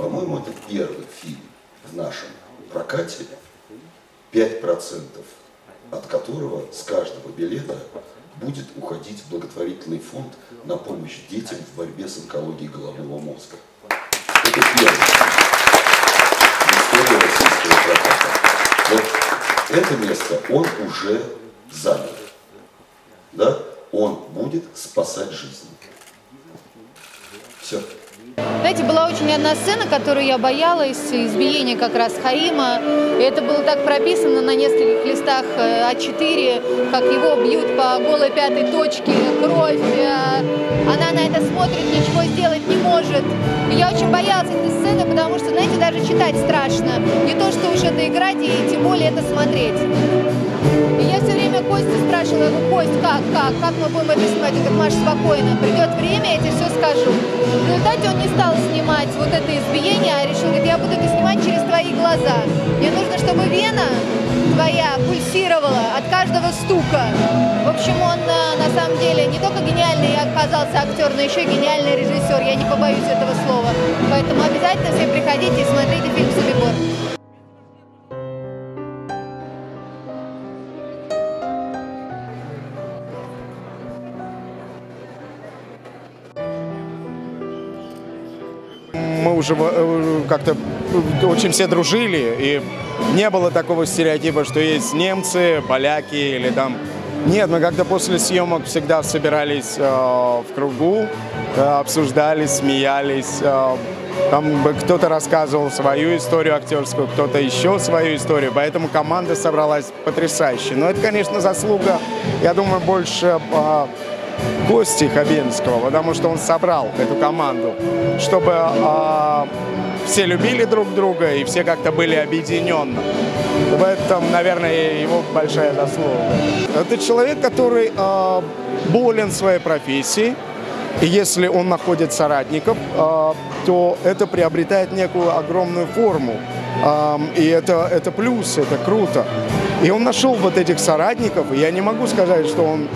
По-моему, это первый фильм в нашем прокате, 5% от которого с каждого билета будет уходить в благотворительный фонд на помощь детям в борьбе с онкологией головного мозга. Это первый в истории российского проката. Вот это место он уже занял. Да? Он будет спасать жизни. Все. Знаете, была очень одна сцена, которую я боялась, избиение как раз Хаима. И это было так прописано на нескольких листах э, А4, как его бьют по голой пятой точке, кровь. э, Она на это смотрит, ничего сделать не может. И я очень боялась этой сцены, потому что, знаете, даже читать страшно. Не то, что уж это играть, и тем более это смотреть. И я все время Костю спрашивала, я говорю, Кость, как, как, как мы будем это снимать? Он говорит, Маш, спокойно, придет время, я тебе все скажу. В результате он не стал снимать вот это избиение, а решил, говорит, я буду это снимать через твои глаза. Мне нужно, чтобы вена твоя пульсировала от каждого стука. В общем, он э, на самом деле не только гениальный оказался актер, но еще и гениальный режиссер, я не побоюсь этого слова. Поэтому обязательно все приходите и смотрите фильм «Собибор». Мы уже э, как-то очень все дружили, и не было такого стереотипа, что есть немцы, поляки или там... Нет, мы как-то после съемок всегда собирались э, в кругу, э, обсуждали, смеялись. Э, там кто-то рассказывал свою историю актерскую, кто-то еще свою историю, поэтому команда собралась потрясающе. Но это, конечно, заслуга, я думаю, больше э, Кости Хабенского, потому что он собрал эту команду, чтобы э, все любили друг друга и все как-то были объединены. В этом, наверное, его большая заслуга. Это человек, который э, болен своей профессией, и если он находит соратников, э, то это приобретает некую огромную форму. Э, и это, это плюс, это круто. И он нашел вот этих соратников, и я не могу сказать, что он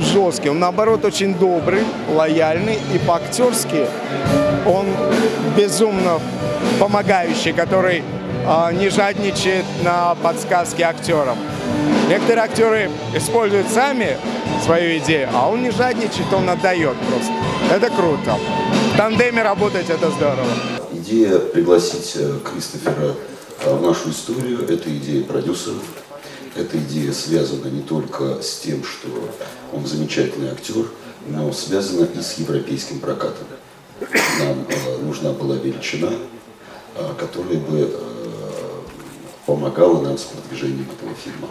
жесткий. Он, наоборот, очень добрый, лояльный и по-актерски он безумно помогающий, который э, не жадничает на подсказки актерам. Некоторые актеры используют сами свою идею, а он не жадничает, он отдает просто. Это круто. В тандеме работать это здорово. Идея пригласить э, Кристофера э, в нашу историю – это идея продюсеров. Эта идея связана не только с тем, что он замечательный актер, но связана и с европейским прокатом. Нам э, нужна была величина, э, которая бы э, помогала нам с продвижением этого фильма.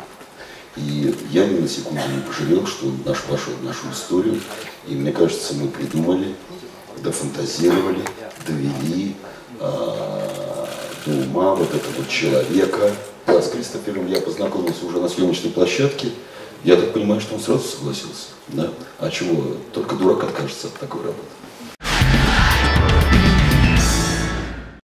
И я ни на секунду не пожалел, что он наш пошел в нашу историю. И мне кажется, мы придумали, дофантазировали, довели э, до ума вот этого человека. Да, с Кристофером я познакомился уже на съемочной площадке. Я так понимаю, что он сразу согласился. Да? А чего? Только дурак откажется от такой работы.